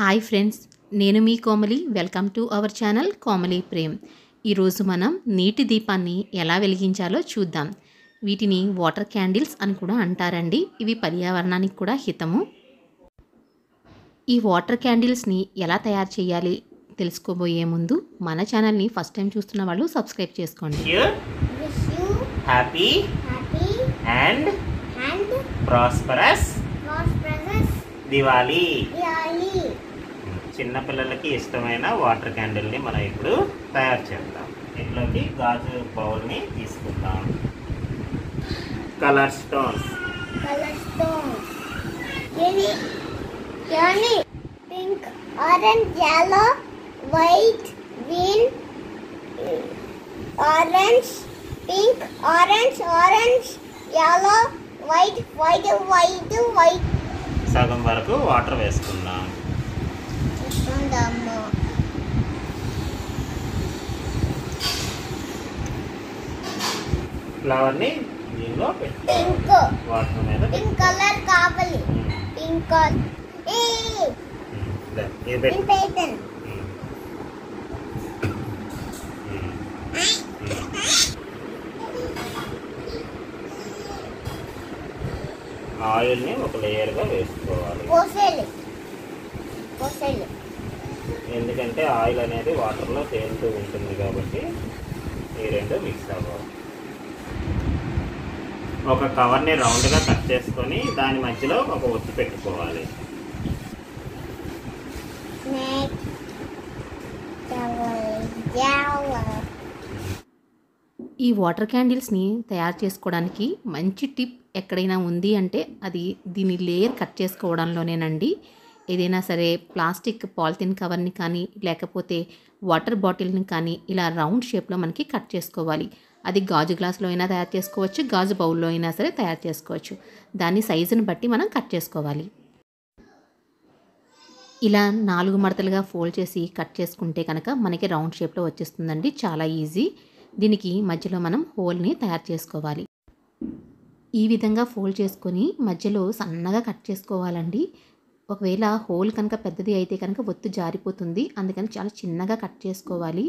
Hi friends నేను మీ Komali. Welcome to our channel Komali Prem. ఈరోజు మనం నీటి దీపాన్ని ఎలా వెలిగించాలో చూద్దాం. వీటిని వాటర్ క్యాండిల్స్ అని కూడా అంటారండి. ఇవి పర్యావరణానికి కూడా హితము. ఈ వాటర్ క్యాండిల్స్ని ఎలా తయారు చేయాలి తెలుసుకోబోయే ముందు మన ఛానల్ని ఫస్ట్ టైం చూస్తున్న వాళ్ళు సబ్స్క్రైబ్ చేసుకోండి. Prosperous దివాలి. చిన్నపిల్లలకి ఇష్టమైన వాటర్ క్యాండిల్ని మనం ఇప్పుడు తయారు చేద్దాం. ఇంట్లోకి గాజు బౌల్ని తీసుకుందాం. Colour stones. Pink orange yellow white green orange pink orange orange yellow white white white white సగం వరకు వాటర్ వేసుకుందాం. చూస్తుందమ్మా ఫ్లవర్ని దీనిలో పింక్ వాటర్ మీద పింక్ కలర్ కావాలి. పింక్ కలర్ ఆయిల్ని ఒక లేయర్గా వేసుకోవాలి. పోసేలు పోసేలు ఎందుకంటే ఆయిల్ అనేది వాటర్లో తేలుతూ ఉంటుంది కాబట్టి ఈ రెండు మిక్స్ అవ్వాలి ఒక కవర్ని రౌండ్గా కట్ చేసుకొని దాని మధ్యలో ఒక ఒత్తి పెట్టుకోవాలి. ఈ వాటర్ క్యాండిల్స్ని తయారు చేసుకోవడానికి మంచి టిప్ ఎక్కడైనా ఉంది అంటే అది దీని లేయర్ కట్ చేసుకోవడంలోనేనండి. ఏదైనా సరే ప్లాస్టిక్ పాలిథిన్ కవర్ని కానీ లేకపోతే వాటర్ బాటిల్ని కానీ ఇలా రౌండ్ షేప్లో మనకి కట్ చేసుకోవాలి. అది గాజు గ్లాసులో అయినా తయారు చేసుకోవచ్చు గాజు బౌల్లో అయినా సరే తయారు చేసుకోవచ్చు. దాని సైజుని బట్టి మనం కట్ చేసుకోవాలి. ఇలా నాలుగు మడతలుగా ఫోల్డ్ చేసి కట్ చేసుకుంటే కనుక మనకి రౌండ్ షేప్లో వచ్చేస్తుందండి. చాలా ఈజీ. దీనికి మధ్యలో మనం హోల్ని తయారు చేసుకోవాలి. ఈ విధంగా ఫోల్డ్ చేసుకొని మధ్యలో సన్నగా కట్ చేసుకోవాలండి. ఒకవేళ హోల్ కనుక పెద్దది అయితే కనుక ఒత్తు జారిపోతుంది. అందుకని చాలా చిన్నగా కట్ చేసుకోవాలి.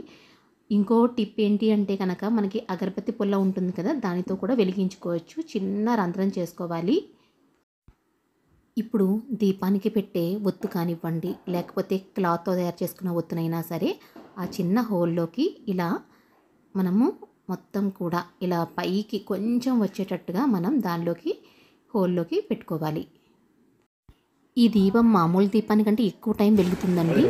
ఇంకో టిప్ ఏంటి అంటే కనుక మనకి అగరబత్తి పుల్ల ఉంటుంది కదా దానితో కూడా వెలిగించుకోవచ్చు. చిన్న రంధ్రం చేసుకోవాలి. ఇప్పుడు దీపానికి పెట్టే ఒత్తు కానివ్వండి లేకపోతే క్లాత్తో తయారు చేసుకున్న ఒత్తునైనా సరే ఆ చిన్న హోల్లోకి ఇలా మనము మొత్తం కూడా ఇలా పైకి కొంచెం వచ్చేటట్టుగా మనం దానిలోకి హోల్లోకి పెట్టుకోవాలి. ఈ దీపం మామూలు దీపానికంటే ఎక్కువ time వెలుగుతుందండి.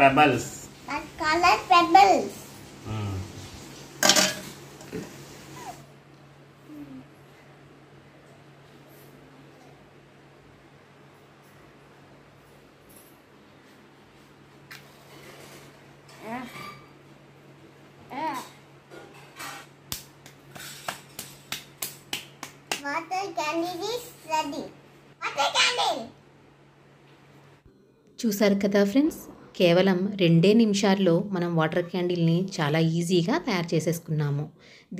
Pebbles colour pebbles water candle is ready water candle చూసారు కదా ఫ్రెండ్స్? కేవలం రెండే నిమిషాల్లో మనం వాటర్ క్యాండిల్ని చాలా ఈజీగా తయారు చేసేసుకున్నాము.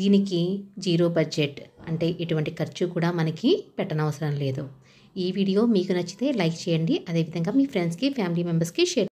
దీనికి జీరో బడ్జెట్ అంటే ఎటువంటి ఖర్చు కూడా మనకి పెట్టనవసరం లేదు. ఈ వీడియో మీకు నచ్చితే లైక్ చేయండి. అదేవిధంగా మీ ఫ్రెండ్స్కి ఫ్యామిలీ మెంబర్స్కి షేర్